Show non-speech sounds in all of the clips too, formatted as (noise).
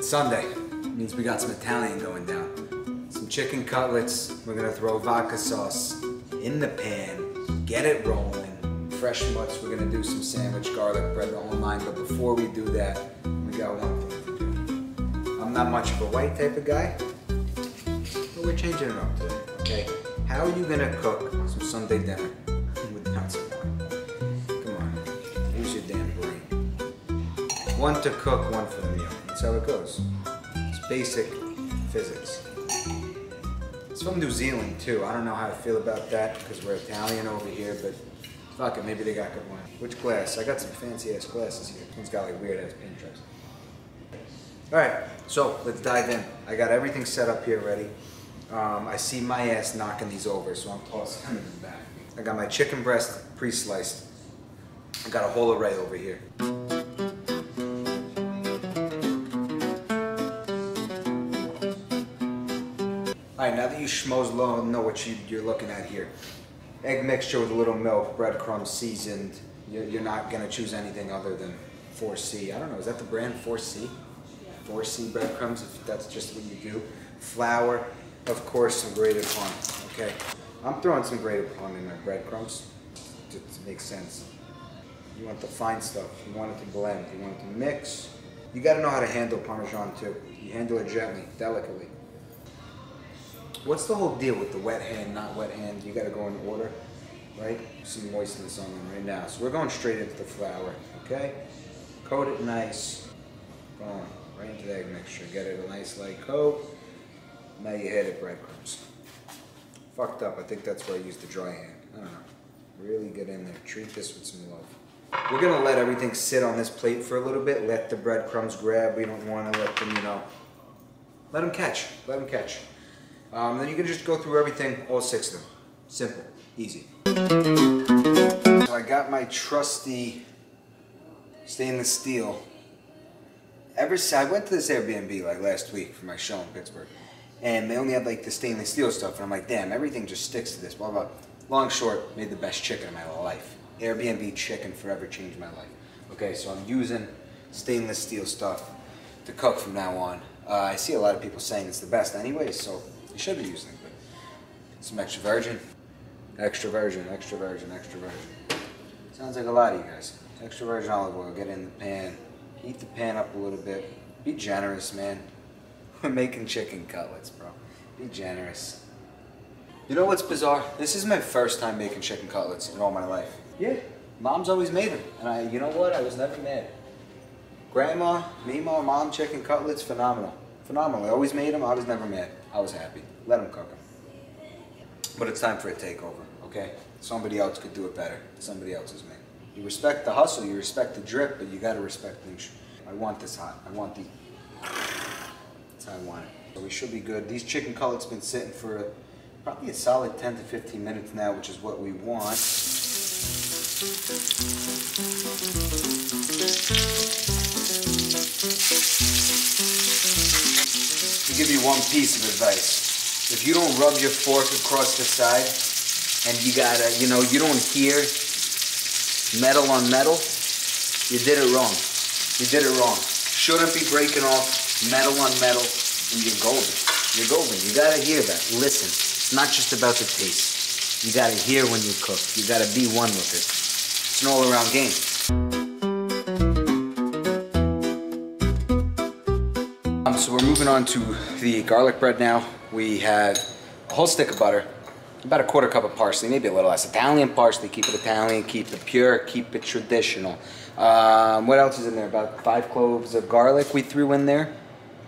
It's Sunday. It means we got some Italian going down. Some chicken cutlets. We're gonna throw vodka sauce in the pan, get it rolling. Fresh mutts, we're gonna do some sandwich garlic bread online, but before we do that, we got one thing to do. I'm not much of a white type of guy, but we're changing it up today, okay? How are you gonna cook some Sunday dinner (laughs) without some wine? Come on, use your damn brain. One to cook, one for the meal. That's how it goes. It's basic physics. It's from New Zealand too. I don't know how I feel about that because we're Italian over here, but fuck it, maybe they got good wine. Which glass? I got some fancy ass glasses here. One's got like weird ass Pinterest. Alright, so let's dive in. I got everything set up here ready. Um, I see my ass knocking these over, so I'm tossing them in the back. I got my chicken breast pre-sliced. I got a whole array over here. Alright, now that you schmoes low know what you, you're looking at here. Egg mixture with a little milk, breadcrumbs seasoned. You're, you're not going to choose anything other than 4C. I don't know, is that the brand 4C? 4C breadcrumbs, if that's just what you do. Flour, of course, some grated plum. Okay, I'm throwing some grated plum in my breadcrumbs to, to make sense. You want the fine stuff. You want it to blend. You want it to mix. You got to know how to handle Parmesan too. You handle it gently, delicately. What's the whole deal with the wet hand, not wet hand? You got to go in order, right? Some moistness on them right now. So we're going straight into the flour, okay? Coat it nice. Going right into the egg mixture. Get it a nice light coat. Now you hit it breadcrumbs. Fucked up. I think that's where I used the dry hand. I don't know. Really get in there. Treat this with some love. We're gonna let everything sit on this plate for a little bit. Let the breadcrumbs grab. We don't want to let them, you know, let them catch. Let them catch. Um, then you can just go through everything, all six of them. Simple, easy. So I got my trusty stainless steel. Ever since I went to this Airbnb like last week for my show in Pittsburgh, and they only had like the stainless steel stuff, and I'm like, damn, everything just sticks to this. Blah blah. Long short, made the best chicken of my life. Airbnb chicken forever changed my life. Okay, so I'm using stainless steel stuff to cook from now on. Uh, I see a lot of people saying it's the best anyway, so should be using. But some extra virgin, extra virgin, extra virgin, extra virgin. Sounds like a lot of you guys. Extra virgin olive oil, get in the pan. Heat the pan up a little bit. Be generous, man. (laughs) We're making chicken cutlets, bro. Be generous. You know what's bizarre? This is my first time making chicken cutlets in all my life. Yeah, mom's always made them. And I, you know what? I was never mad. Grandma, Mima, mom chicken cutlets, phenomenal. Phenomenal. I always made them. I was never mad. I was happy. Let them cook them. But it's time for a takeover, okay? Somebody else could do it better. Somebody else is me. You respect the hustle, you respect the drip, but you gotta respect the. I want this hot. I want the. That's how I want it. So we should be good. These chicken cutlets been sitting for probably a solid 10 to 15 minutes now, which is what we want. To give you one piece of advice, if you don't rub your fork across the side and you gotta, you know, you don't hear metal on metal, you did it wrong. You did it wrong. Shouldn't be breaking off metal on metal and you're golden. You're golden. You gotta hear that. Listen. It's not just about the taste. You gotta hear when you cook. You gotta be one with it. It's an all-around game. So we're moving on to the garlic bread now. We have a whole stick of butter, about a quarter cup of parsley, maybe a little less. Italian parsley, keep it Italian, keep it pure, keep it traditional. Um, what else is in there? About five cloves of garlic we threw in there.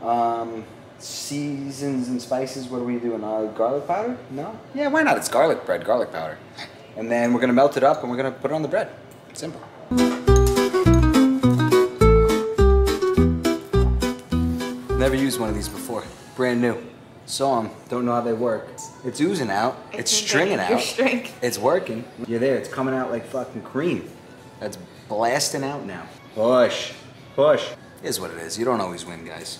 Um, seasons and spices, what are we doing? Uh, garlic powder? No? Yeah, why not? It's garlic bread, garlic powder. And then we're gonna melt it up and we're gonna put it on the bread. Simple. Never used one of these before. Brand new. Saw them. Don't know how they work. It's oozing out. It's stringing need your out. strength. It's working. You're there. It's coming out like fucking cream. That's blasting out now. Push. Push. Is what it is. You don't always win, guys.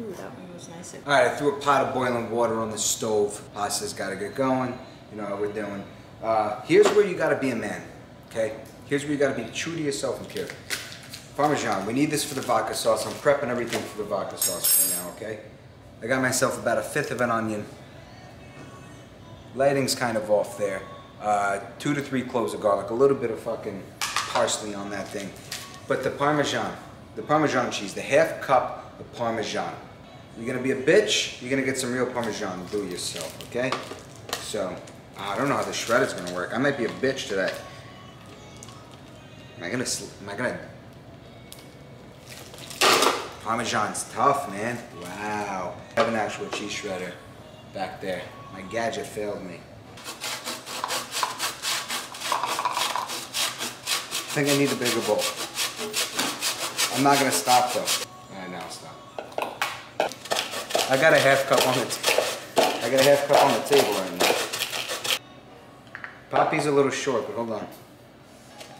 Ooh, that one was nice. All right, I threw a pot of boiling water on the stove. Pasta's got to get going. You know how we're doing. Uh, here's where you got to be a man, okay? Here's where you got to be true to yourself and pure. Parmesan. We need this for the vodka sauce. I'm prepping everything for the vodka sauce right now, okay? I got myself about a fifth of an onion. Lighting's kind of off there. Uh, two to three cloves of garlic. A little bit of fucking parsley on that thing. But the Parmesan, the Parmesan cheese, the half cup of Parmesan. You're gonna be a bitch, you're gonna get some real Parmesan do it yourself, okay? So, I don't know how the shredder's gonna work. I might be a bitch today. Am I gonna, am I gonna Parmesan's tough, man. Wow. I have an actual cheese shredder back there. My gadget failed me. I think I need a bigger bowl. I'm not gonna stop though. Alright, now stop. I got a half cup on it. I got a half cup on the table right now. Poppy's a little short, but hold on.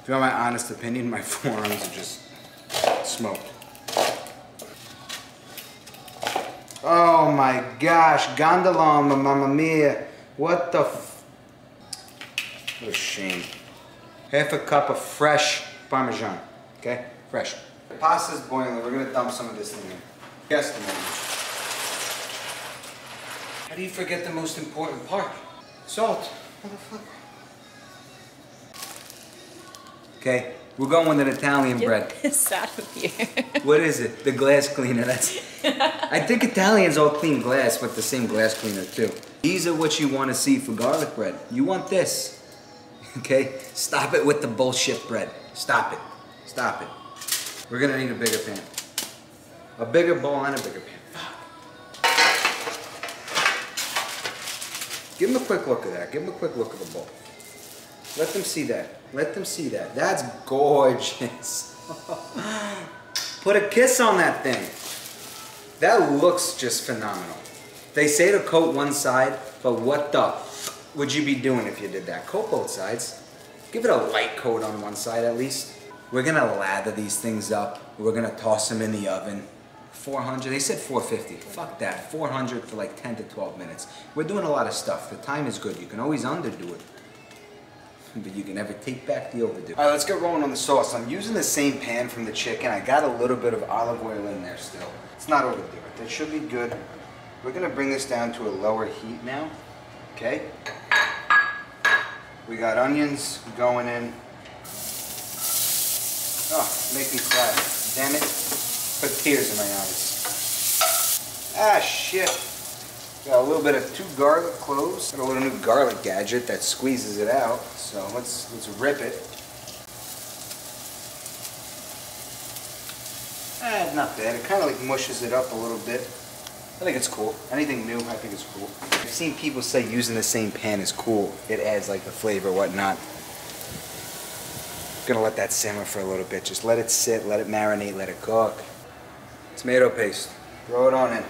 If you want my honest opinion, my (laughs) forearms are just smoked. Oh my gosh, gondola, mamma mia. What the f What a shame. Half a cup of fresh Parmesan, okay? Fresh. The pasta's boiling, we're gonna dump some of this in here. Guess the How do you forget the most important part? Salt. Motherfucker. Okay, we're going with an Italian bread. It's out of here. What is it? The glass cleaner. That's. (laughs) I think Italians all clean glass with the same glass cleaner too. These are what you want to see for garlic bread. You want this. Okay? Stop it with the bullshit bread. Stop it. Stop it. We're gonna need a bigger pan. A bigger bowl and a bigger pan. Fuck. Give them a quick look at that. Give them a quick look at the bowl. Let them see that. Let them see that. That's gorgeous. (laughs) Put a kiss on that thing. That looks just phenomenal. They say to coat one side, but what the would you be doing if you did that? Coat both sides. Give it a light coat on one side at least. We're gonna lather these things up. We're gonna toss them in the oven. 400, they said 450. Fuck that, 400 for like 10 to 12 minutes. We're doing a lot of stuff. The time is good. You can always underdo it. But you can never take back the overdo. All right, let's get rolling on the sauce. I'm using the same pan from the chicken. I got a little bit of olive oil in there still. It's not overdo it. Should be good. We're gonna bring this down to a lower heat now, okay? We got onions going in. Oh, make me cry. Damn it. Put tears in my eyes. Ah, shit. Got a little bit of two garlic cloves. Got a little new garlic gadget that squeezes it out. So let's let's rip it. Eh, not bad. It kind of like mushes it up a little bit. I think it's cool. Anything new, I think it's cool. I've seen people say using the same pan is cool. It adds like the flavor, whatnot. Gonna let that simmer for a little bit. Just let it sit, let it marinate, let it cook. Tomato paste. Throw it on in.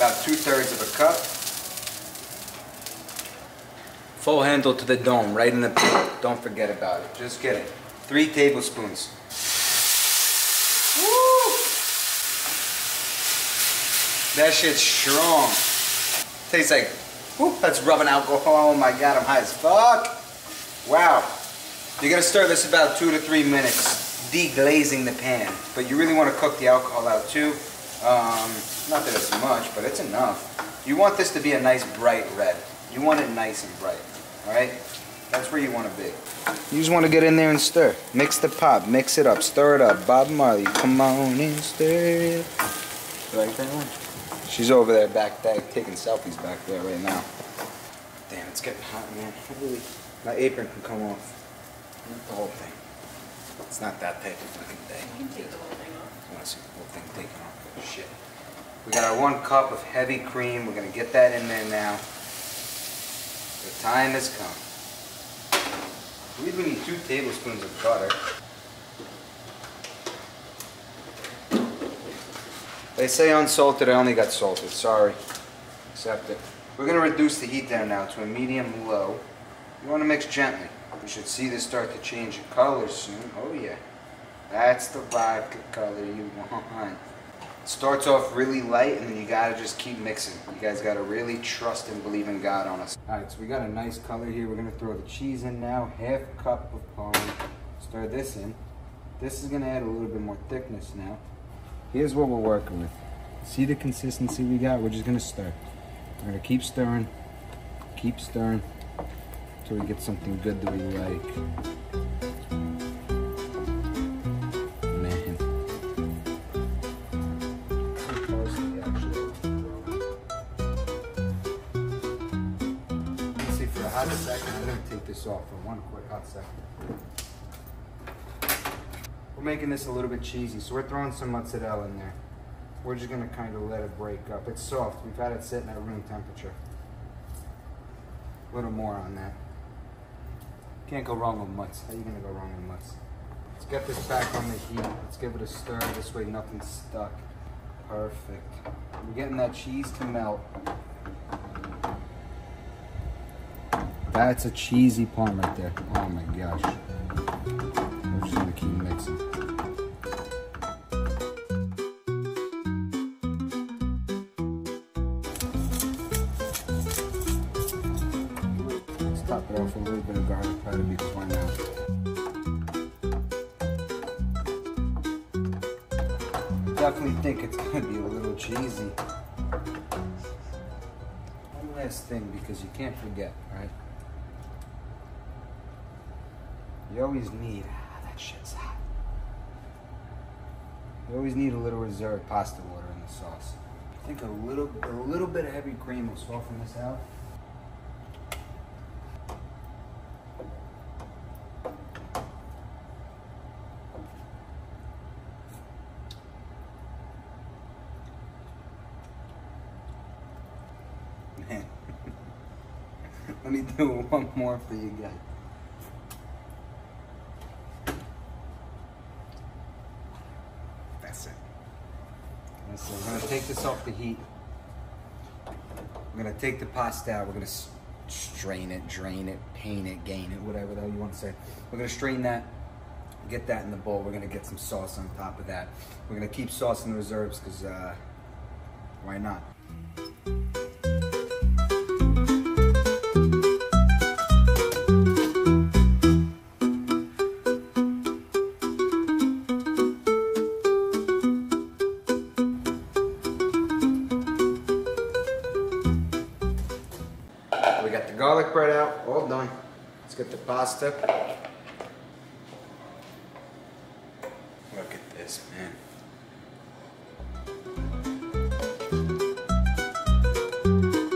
About two thirds of a cup. Full handle to the dome, right in the pan. Don't forget about it. Just kidding. Three tablespoons. Woo! That shit's strong. Tastes like, whoop, that's rubbing alcohol. Oh my god, I'm high as fuck. Wow. You're gonna stir this about two to three minutes, deglazing the pan. But you really wanna cook the alcohol out too. Um, not that it's much, but it's enough. You want this to be a nice bright red. You want it nice and bright, all right? That's where you want to be. You just want to get in there and stir. Mix the pop, mix it up, stir it up. Bob Marley, come on and stir it. You like that one? She's over there back there taking selfies back there right now. Damn, it's getting hot, man. Hopefully my apron can come off. Not the whole thing. It's not that type of fucking day. You can take the whole thing off. I want to see the whole thing taken off. Shit. We got our one cup of heavy cream. We're gonna get that in there now. The time has come. I believe we need two tablespoons of butter. They say unsalted, I only got salted, sorry. Accept it. We're gonna reduce the heat down now to a medium low. You wanna mix gently. We should see this start to change in color soon. Oh yeah. That's the vodka color you want. Starts off really light and then you gotta just keep mixing. You guys gotta really trust and believe in God on us. Alright, so we got a nice color here. We're gonna throw the cheese in now. Half cup of parm. Stir this in. This is gonna add a little bit more thickness now. Here's what we're working with. See the consistency we got? We're just gonna stir. We're gonna keep stirring, keep stirring, until we get something good that we like. This off for one quick hot second. We're making this a little bit cheesy, so we're throwing some mozzarella in there. We're just gonna kind of let it break up. It's soft. We've had it sitting at room temperature. A little more on that. Can't go wrong with mutts. How are you gonna go wrong with mutts? Let's get this back on the heat. Let's give it a stir. This way nothing's stuck. Perfect. We're getting that cheese to melt. That's a cheesy palm right there. Oh my gosh. We're just gonna keep mixing. Let's top it off a little bit of garlic powder before now. Definitely think it's gonna be a little cheesy. One last thing because you can't forget, right? You always need ah, that shit's hot. You always need a little reserve pasta water in the sauce. I think a little a little bit of heavy cream will soften this out. (laughs) Let me do one more for you guys. That's it. That's it. We're gonna take this off the heat. We're gonna take the pasta out. We're gonna strain it, drain it, paint it, gain it, whatever the hell you want to say. We're gonna strain that, get that in the bowl. We're gonna get some sauce on top of that. We're gonna keep sauce in the reserves because uh, why not? Pasta. Look at this, man.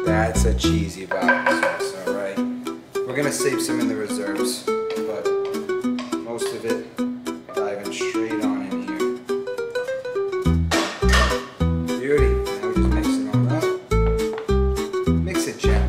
That's a cheesy barbecue sauce, all right. We're gonna save some in the reserves, but most of it diving straight on in here. Beauty. Now we just mix it all up. Mix it gently,